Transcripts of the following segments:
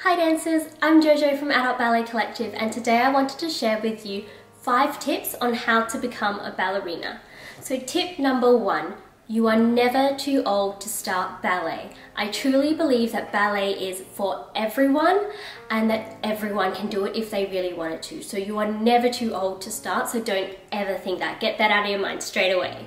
Hi dancers, I'm Jojo from Adult Ballet Collective and today I wanted to share with you five tips on how to become a ballerina. So tip number one, you are never too old to start ballet. I truly believe that ballet is for everyone and that everyone can do it if they really wanted to. So you are never too old to start, so don't ever think that. Get that out of your mind straight away.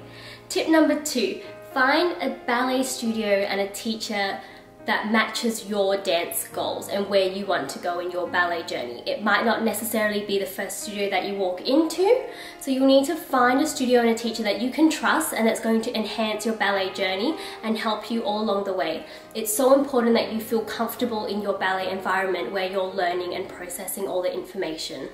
Tip number two, find a ballet studio and a teacher that matches your dance goals and where you want to go in your ballet journey. It might not necessarily be the first studio that you walk into, so you'll need to find a studio and a teacher that you can trust and that's going to enhance your ballet journey and help you all along the way. It's so important that you feel comfortable in your ballet environment where you're learning and processing all the information.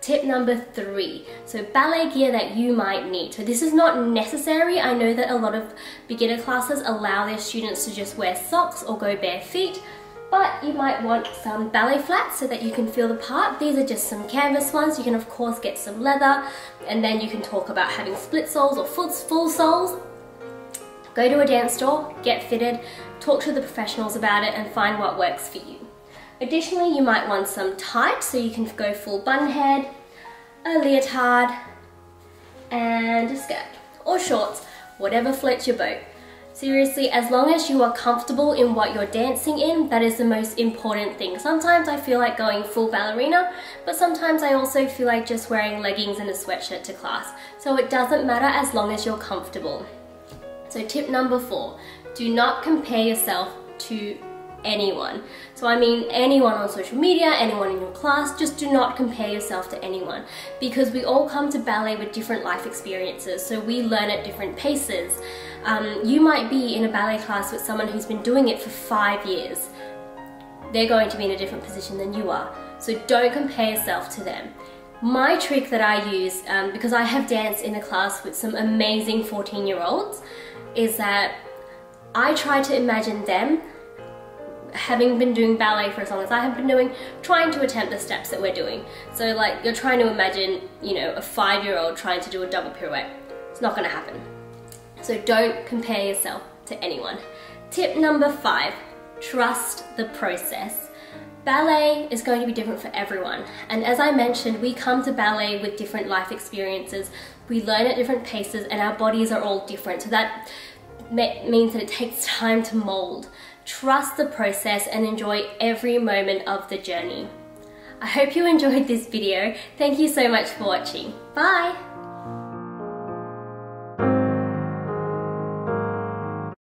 Tip number three, so ballet gear that you might need. So this is not necessary. I know that a lot of beginner classes allow their students to just wear socks or go bare feet, but you might want some ballet flats so that you can feel the part. These are just some canvas ones. You can of course get some leather and then you can talk about having split soles or full soles. Go to a dance store, get fitted, talk to the professionals about it and find what works for you. Additionally, you might want some tights so you can go full bun head, a leotard, and a skirt, or shorts, whatever floats your boat. Seriously, as long as you are comfortable in what you're dancing in, that is the most important thing. Sometimes I feel like going full ballerina, but sometimes I also feel like just wearing leggings and a sweatshirt to class. So it doesn't matter as long as you're comfortable. So tip number four, do not compare yourself to anyone. So I mean anyone on social media, anyone in your class, just do not compare yourself to anyone because we all come to ballet with different life experiences, so we learn at different paces. Um, you might be in a ballet class with someone who's been doing it for five years. They're going to be in a different position than you are, so don't compare yourself to them. My trick that I use, um, because I have danced in a class with some amazing 14 year olds, is that I try to imagine them having been doing ballet for as long as I have been doing, trying to attempt the steps that we're doing. So like you're trying to imagine, you know, a five-year-old trying to do a double pirouette. It's not gonna happen. So don't compare yourself to anyone. Tip number five, trust the process. Ballet is going to be different for everyone. And as I mentioned, we come to ballet with different life experiences. We learn at different paces and our bodies are all different. So that means that it takes time to mold. Trust the process and enjoy every moment of the journey. I hope you enjoyed this video. Thank you so much for watching. Bye!